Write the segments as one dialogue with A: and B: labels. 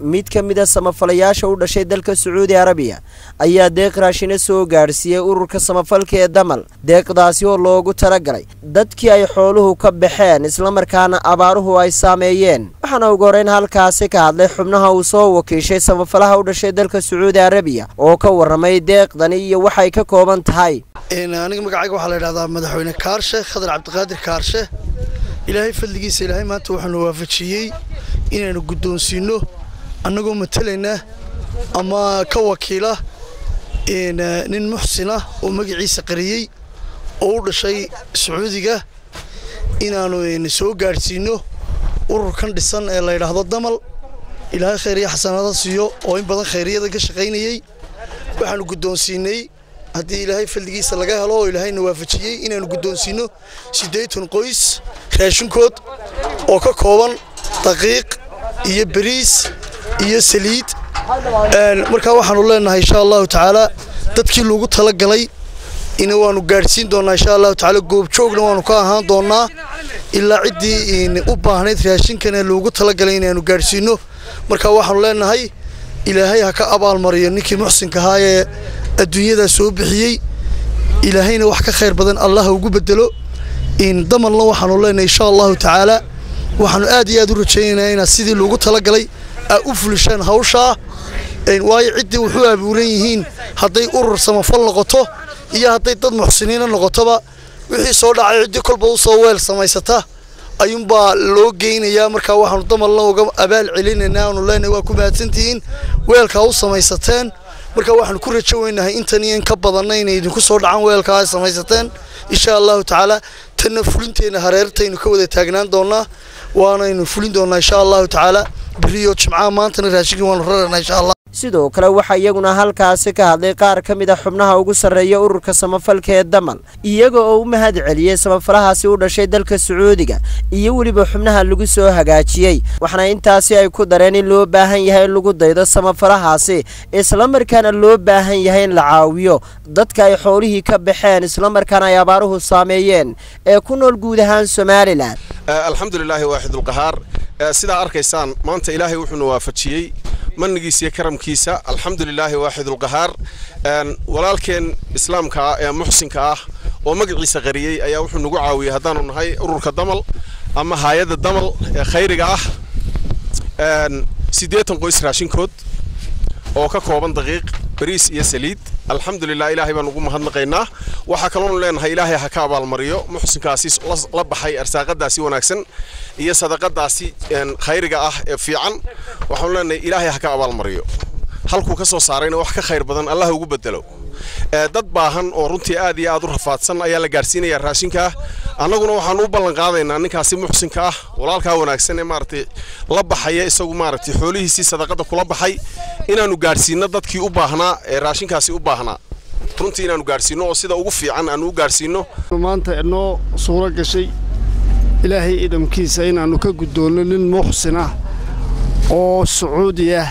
A: mid ka mid a samafalayaasha u dhashay dalka sacuudi arabiya ayaa deeq raashina soo gaadhsiiyey ururka samafalka ee damal deeqdaasi oo loogu talagalay dadkii ay xooluhu ka baxeen islamarkaana abaaruhu ay saameeyeen. Waxaana ugu horeyn halkaasi ka hadlay xubnaha uu soo wakiishay samafalaha u dhashay dalka sacuudi arabiya oo ka warramay deeqdani iyo waxay ka kooban tahay.
B: Aniga magacayga waxaa la yidhahdaa madaxweyne kaarshe khadar cabdiqaadir kaarshe ilaahay fadligiisa ilaahay maanta waxaanu waafajiyey inaynu guddoonsiinno annagoo matalayna ama ka wakiila nin muxsina oo magaciisa qariyey oo u dhashay sacuudiga inaannu soo gaadhsiinno ururkan dhisan ee la yidhaahdo damal. Ilaahay khayr iyo xasanaada siiyo oo in badan khayriyada ka shaqaynayey. Waxaannu guddoonsiinay haddii ilaahay fadligiisa laga helo oo ilaahayna waafajiyey inaannu guddoonsiinno siddeetan qoys raashinkood oo ka kooban daqiiq iyo bariis iyo saliid. Markaa waxaannu leenahay insha allahu tacaala dadkii loogu talagalay ina waannu gaadhsiin doonnaa insha allahu tacaala goobjoogna waannu ka ahaan doonnaa ilaa ciddii u baahnayd raashinkana loogu talagalay inaannu gaadhsiinno. Markaa waxaannu leenahay ilaahay ha ka abaalmariyo ninkii muxsinka ahaa ee adduunyadaa soo bixiyey. Ilaahayna wax ka khayr badan allah ugu bedelo damalna waxaannu leenahay insha allahu tacaala waxaannu aad iyo aad u rajaynaynaa sidii loogu talagalay aa u fulishaan hawshaa waayo ciddii wuxuu abuuran yihiin hadday urur samafal noqoto iyo hadday dad muxsiniina noqotoba. Wixii soo dhacay ciddii kolba u weel samaysata. Ayuunbaa loo geynayaa. Markaa waxaanu damalna uga abaal celinaynaa aanu leenahay waa ku mahadsantihiin. Weelkaa u samaysateen. Marka waxaanu ku rajo weynahay intan iyo ka badanna inay idinku soo dhacaan weelkaa ay samaysateen. Insha allahu tacaala tanna fulinteenna hareertaynu ka wada taagnaan doonnaa waanaynu fulin doonnaa insha allahu tacaala beriyo jimcaha maantana raashinkii waanu rarana insha allah.
A: Sidoo kale waxaa iyaguna halkaasi ka hadlay qaar ka mid a xubnaha ugu sarreeya ururka samafalka ee damal. Iyaga oo u mahad celiyey samafalahaasi u dhashay dalka sacuudiga iyo weliba xubnaha lagu soo hagaajiyey waxaana intaasi ay ku dareen in loo baahan yahay in lagu daydo samafalahaasi islamarkaana loo baahan yahay in la caawiyo. Dadka ay xoolihii ka baxeen islamarkaana ay abaaruhu saameeyeen ee ku nool guud ahaan somalilan
C: alxamdulilaahi waaxidulqahaar sidaa arkaysaan maanta ilaahay wuxuuna waafajiyey manigiisa iyo karamkiisa alxamdulilaahi waaxidulqahaar walaalkeen islaamka ah ee muxsinka ah oo magaciisa qariyey ayaa wuxuu nagu caawiyey haddaanu nahay ururka damal ama haayadda damal ee khayriga ah. Siddeetan qoys raashinkood oo ka kooban daqiiq bariis iyo saliid alxamdulilah ilaahay baan ugu mahadnaqaynaa. Waxaa kaloonu leenahay ilaahay ha ka abaalmariyo. Muxsinkaasi la baxay arsaaqadaasi wanaagsan iyo sadaqadaasi khayriga ah ee fiican. Waxaanu leenahay ilaahay ha ka abaalmariyo halkuu ka soo saarayna wax ka khayr badan allah ugu bedelo. Dad baahan oo runtii aad iyo aad u rafaadsan ayaa la gaadhsiinayaa raashinkaa annaguna waxaanu u ballan qaadaynaa ninkaasi muxsinka ah walaalkaa wanaagsan ee maaragtay la baxaya isagu maaragtay xoolihiisii sadaqada kula baxay. Inaannu gaadhsiinno dadkii u baahnaa ee raashinkaasi u baahnaa. Runtii inaannu gaadhsiinno oo sida ugu fiican aanu u gaadhsiinno
D: maanta inoo suuro gashay ilaahay idamkiisa inaannu ka guddoonno nin muxsin ah oo sacuudi ah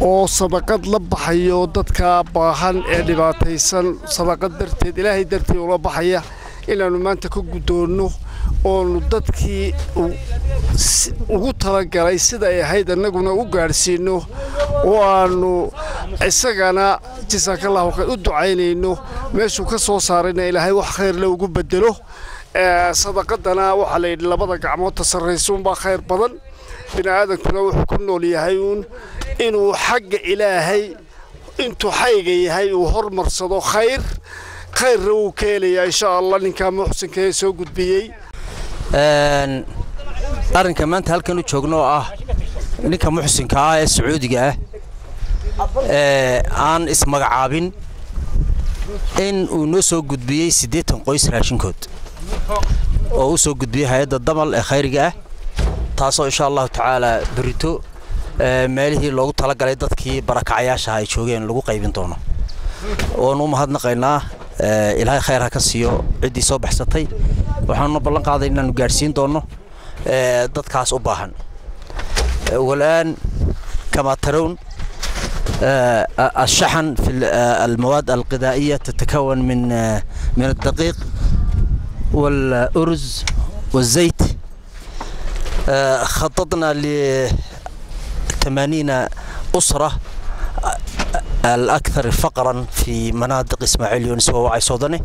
D: oo sadaqad la baxayo dadka baahan ee dhibaataysan. Sadaqad darteed ilaahay darteed ula baxaya inaannu maanta ka guddoonno oonu dadkii ugu talagalay sida ay ahayd annaguna u gaadhsiinno oo aannu isagana jasaakallahu khayr u ducaynayno meeshuu ka soo saarayna ilaahay wax khayrle ugu beddelo. Sadaqadana waxaa la yidhi labada gacmood tasarraysuunbaa khayr badan. Bini aadankuna wuxuu ku nool yahay uun inuu xagga ilaahay intuu xayga yahay uu hormarsado khayr. Khayrna wuu ka helayaa insha allah ninkaa muxsinka ee soo gudbiyey.
E: Arrinka maanta halkan u joogno oo ah ninka muxsinka ah ee sacuudiga ah aan ismagacaabin in uu noo soo gudbiyey siddeetan qoys raashinkood. Oo u soo gudbiyey hay'adda damal ee khayriga ah taasoo insha allahu tacaala berito meelihii loogu talagalay dadkii barakacayaashaha ay joogeen lagu qaybin doono waanu u mahadnaqaynaa ilaahay khayr ha ka siiyo ciddii soo baxsatay waxaanuna ballan qaaday inaanu gaadhsiin doonno dadkaas u baahan walaan kamaa tarown الشحن في المواد الغذائية تتكون من من الدقيق والأرز والزيت خططنا ثمانين أسرة الأكثر فقرا في مناطق إسماعيل يونس ووعي صودني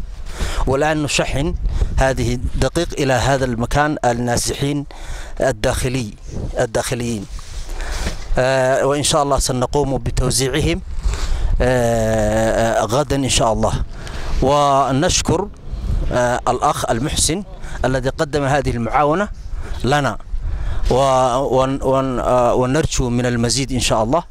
E: والآن نشحن هذه الدقيق إلى هذا المكان النازحين الداخلي الداخليين. آه وإن شاء الله سنقوم بتوزيعهم آه غدا إن شاء الله. ونشكر آه الأخ المحسن الذي قدم هذه المعاونة لنا. ونرجو من المزيد إن شاء الله